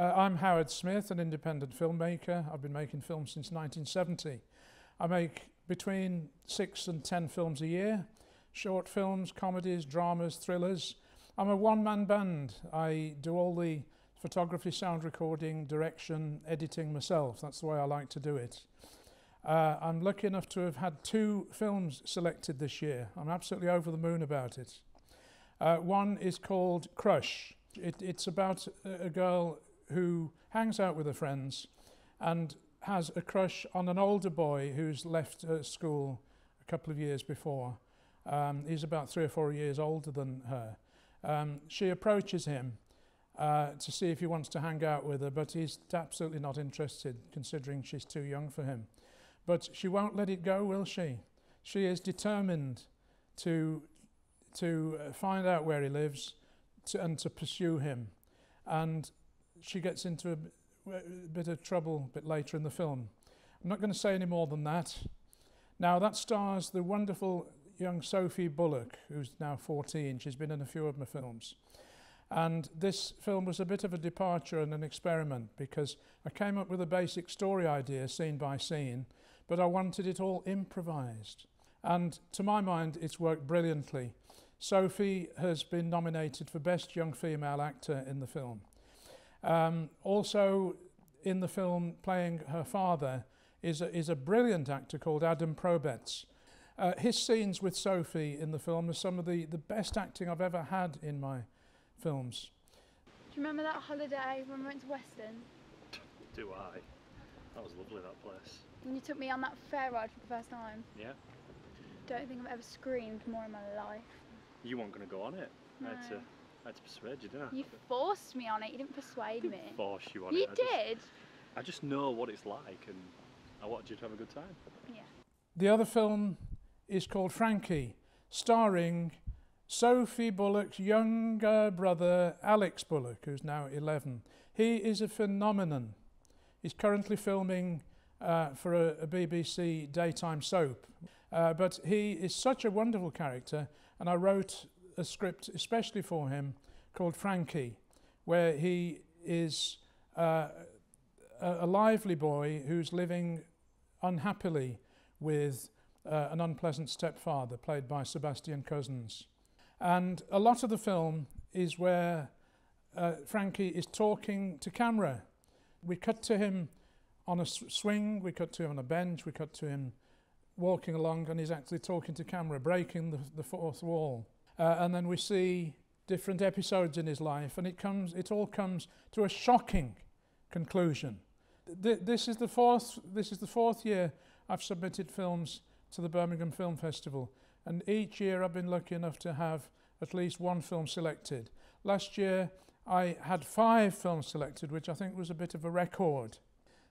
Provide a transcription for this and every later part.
Uh, I'm Howard Smith, an independent filmmaker. I've been making films since 1970. I make between six and ten films a year short films, comedies, dramas, thrillers. I'm a one man band. I do all the photography, sound recording, direction, editing myself. That's the way I like to do it. Uh, I'm lucky enough to have had two films selected this year. I'm absolutely over the moon about it. Uh, one is called Crush. It, it's about a, a girl who hangs out with her friends and has a crush on an older boy who's left uh, school a couple of years before. Um, he's about three or four years older than her. Um, she approaches him uh, to see if he wants to hang out with her, but he's absolutely not interested, considering she's too young for him. But she won't let it go, will she? She is determined to, to uh, find out where he lives to, and to pursue him. And she gets into a, a bit of trouble a bit later in the film. I'm not going to say any more than that. Now, that stars the wonderful young Sophie Bullock, who's now 14. She's been in a few of my films. And this film was a bit of a departure and an experiment because I came up with a basic story idea, scene by scene, but I wanted it all improvised. And to my mind, it's worked brilliantly. Sophie has been nominated for Best Young Female Actor in the film. Um, also, in the film, playing her father is a, is a brilliant actor called Adam Probetz. Uh, his scenes with Sophie in the film are some of the, the best acting I've ever had in my films. Do you remember that holiday when we went to Weston? Do I? That was lovely, that place. And you took me on that fair ride for the first time? Yeah. Don't think I've ever screamed more in my life. You weren't going to go on it. I, had to, No. I had to persuade you, didn't I? You forced me on it, you didn't persuade me. Force you on You it. I just- did? I just know what it's like and I wanted you to have a good time. Yeah. The other film is called Frankie, starring Sophie Bullock's younger brother, Alex Bullock, who's now 11. He is a phenomenon. He's currently filming uh, for a, a BBC daytime soap. Uh, but he is such a wonderful character, and I wrote a script especially for him called Frankie, where he is uh, a, lively boy who's living unhappily with uh, an unpleasant stepfather, played by Sebastian Cousins. And a lot of the film is where uh, Frankie is talking to camera. We cut to him on a swing, we cut to him on a bench, we cut to him walking along, and he's actually talking to camera, breaking the, the fourth wall. Uh, and then we see different episodes in his life, and it comes, it all comes to a shocking conclusion. Th- this is the fourth. This is the fourth year I've submitted films to the Birmingham Film Festival, and each year I've been lucky enough to have at least one film selected. Last year I had five films selected, which I think was a bit of a record.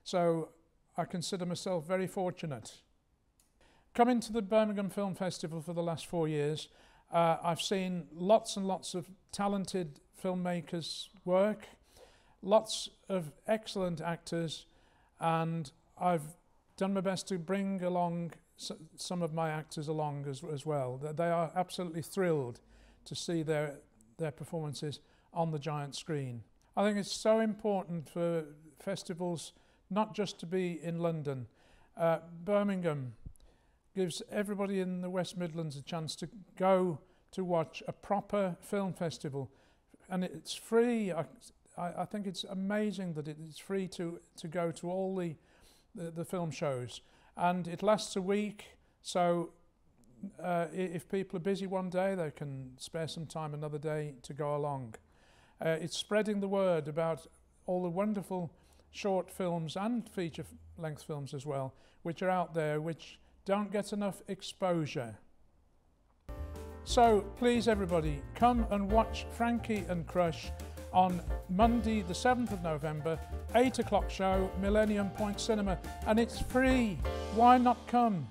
So I consider myself very fortunate. Coming to the Birmingham Film Festival for the last four years, uh, I've seen lots and lots of talented filmmakers work, lots of excellent actors, and I've done my best to bring along some of my actors along as, as well. They are absolutely thrilled to see their, their performances on the giant screen. I think it's so important for festivals not just to be in London. Uh, Birmingham gives everybody in the West Midlands a chance to go to watch a proper film festival, and it's free. I, I, I think it's amazing that it is free to, to go to all the, the, the film shows, and it lasts a week. So, uh, if people are busy one day, they can spare some time another day to go along. Uh, it's spreading the word about all the wonderful short films and feature length films as well, which are out there, which don't get enough exposure. So please, everybody, come and watch Frankie and Crush on Monday, the 7th of November, 8 o'clock show, Millennium Point Cinema, and it's free. Why not come?